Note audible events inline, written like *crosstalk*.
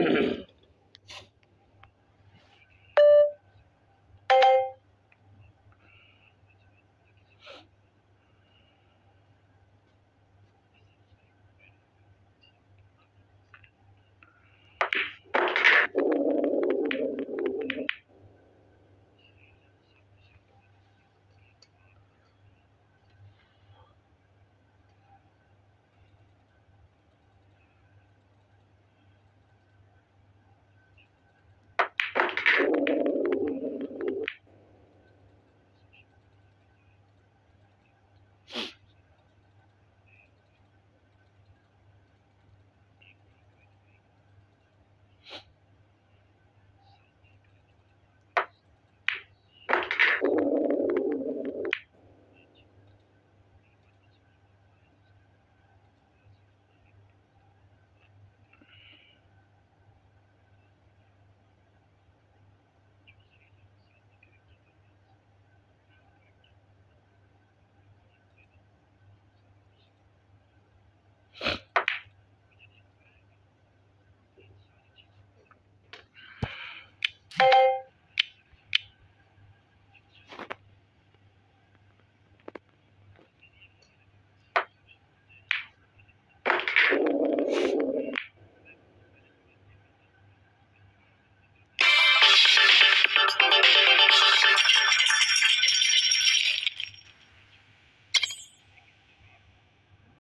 Mm-hmm. *clears throat*